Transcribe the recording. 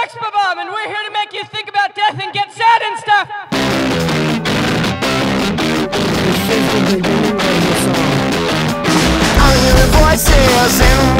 Sex Bob-omb, and we're here to make you think about death and get sad and stuff. I hear hearing voices